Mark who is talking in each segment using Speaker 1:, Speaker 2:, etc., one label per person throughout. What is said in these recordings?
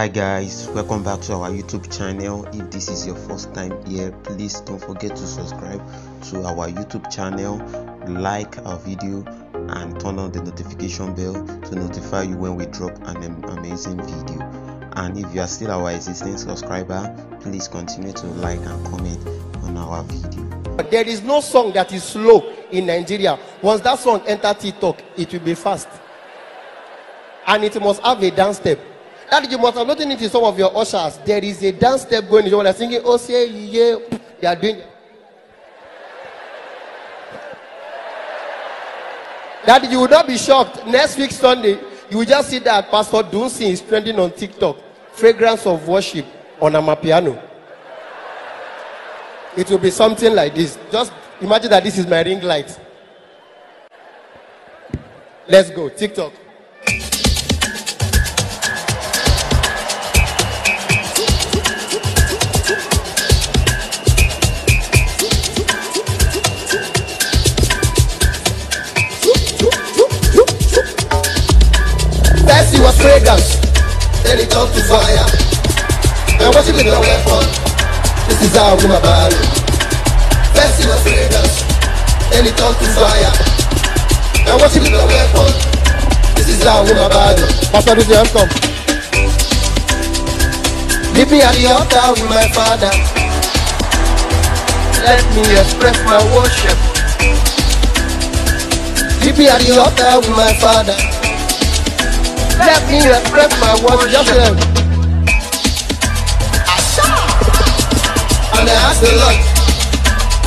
Speaker 1: hi guys. Welcome back to our youtube channel. If this is your first time here please don't forget to subscribe to our youtube channel like our video and turn on the notification bell to notify you when we drop an amazing video. And if you are still our existing subscriber please continue to like and comment on our video.
Speaker 2: There is no song that is slow in nigeria. Once that song enter tiktok it will be fast. And it must have a dance step that you must have noticed it in some of your ushers. There is a dance step going. On they're singing oh say yeah. They are doing that. You will not be shocked. Next week sunday you will just see that pastor dunsin is trending on tiktok. Fragrance of worship on amapiano it will be something like this. Just imagine that this is my ring light. Let's go. Tiktok First it was fragrance, then it turned to fire. And worship with no weapon. This is how we my body. First it was fragrance, then it turned to fire. And worship with no weapon. This is how we my body. Pastor, this is come. Meet me at the altar with my father. Let me express my worship. Meet me at the altar with my father. Let me express my worship. And I asked the Lord,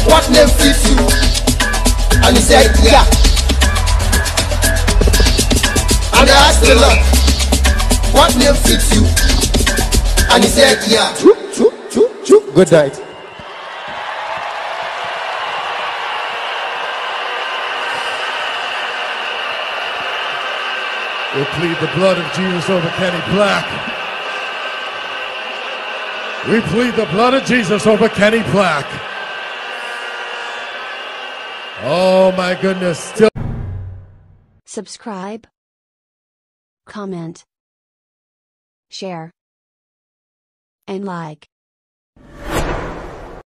Speaker 2: what name fits you? And he said, yeah. And I asked the Lord, what name fits you? And he said, yeah. Good night.
Speaker 3: We plead the blood of Jesus over Kenny Blaq. We plead the blood of Jesus over Kenny Blaq. Oh my goodness. Still
Speaker 4: subscribe, comment, share, and like.